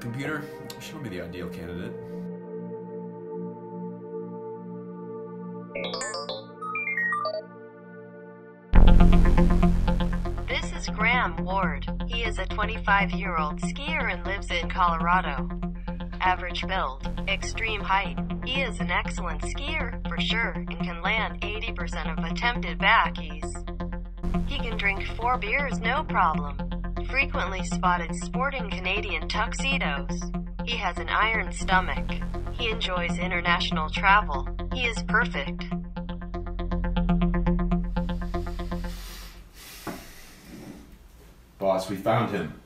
be the ideal candidate. This is Graham Ward. He is a 25 year old skier and lives in Colorado. Average build, extreme height. He is an excellent skier, for sure, and can land 80% of attempted backies. He can drink four beers no problem. Frequently spotted sporting Canadian tuxedos. He has an iron stomach. He enjoys international travel. He is perfect. Boss, we found him.